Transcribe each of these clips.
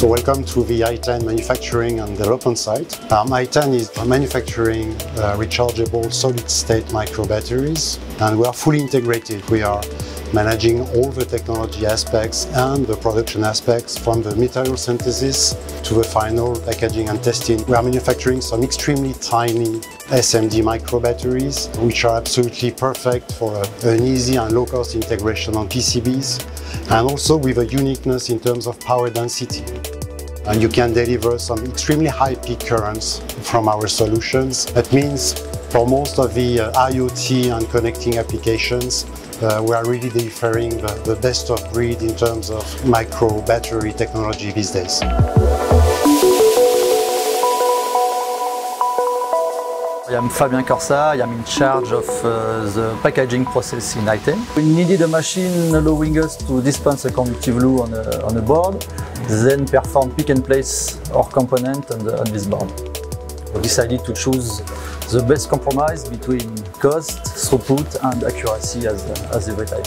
So welcome to the ITEN manufacturing and development site. Um, ITEN is manufacturing uh, rechargeable solid-state micro batteries and we are fully integrated. We are managing all the technology aspects and the production aspects from the material synthesis to the final packaging and testing. We are manufacturing some extremely tiny SMD micro batteries which are absolutely perfect for a, an easy and low cost integration on PCBs and also with a uniqueness in terms of power density. And you can deliver some extremely high peak currents from our solutions. That means for most of the uh, IoT and connecting applications, uh, we are really delivering the, the best of breed in terms of micro battery technology these days. I am Fabien Corsa, I am in charge of uh, the packaging process in ITEN. We needed a machine allowing us to dispense a conductive glue on a, on a board, then perform pick and place our component on, the, on this board. We decided to choose the best compromise between cost, throughput and accuracy as, as every time.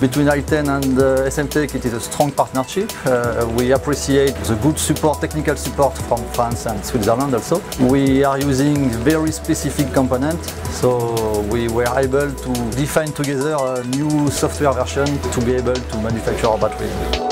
Between ITEN and uh, Essemtec it is a strong partnership. Uh, we appreciate the good support, technical support from France and Switzerland also. We are using very specific component so we were able to define together a new software version to be able to manufacture our battery.